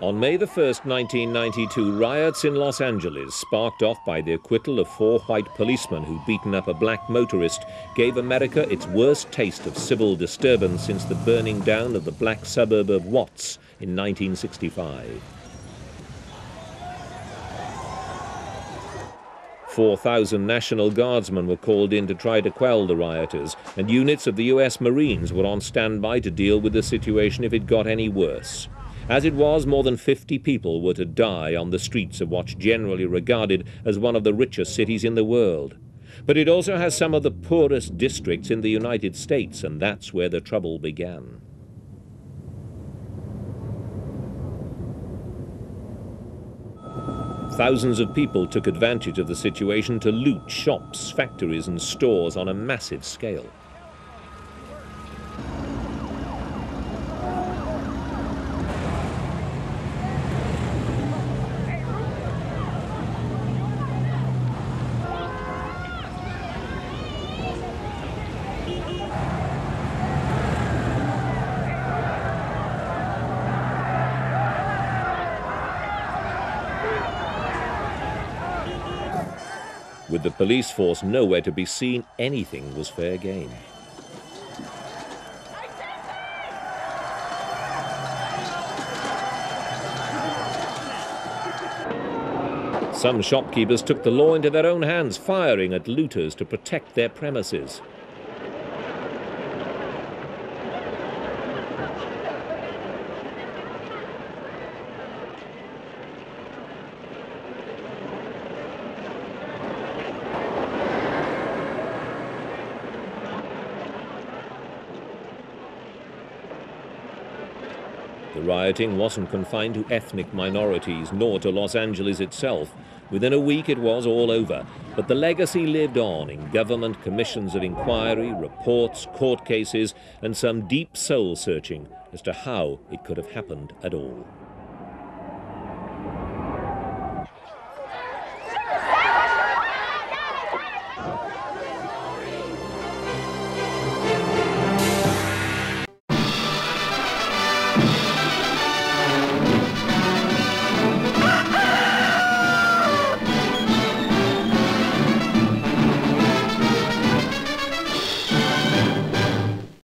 On May the 1st, 1992, riots in Los Angeles, sparked off by the acquittal of four white policemen who'd beaten up a black motorist, gave America its worst taste of civil disturbance since the burning down of the black suburb of Watts in 1965. 4,000 National Guardsmen were called in to try to quell the rioters, and units of the U.S. Marines were on standby to deal with the situation if it got any worse. As it was, more than 50 people were to die on the streets of what's generally regarded as one of the richest cities in the world. But it also has some of the poorest districts in the United States, and that's where the trouble began. Thousands of people took advantage of the situation to loot shops, factories and stores on a massive scale. With the police force nowhere to be seen, anything was fair game. Some shopkeepers took the law into their own hands, firing at looters to protect their premises. The rioting wasn't confined to ethnic minorities, nor to Los Angeles itself. Within a week it was all over, but the legacy lived on in government commissions of inquiry, reports, court cases, and some deep soul searching as to how it could have happened at all.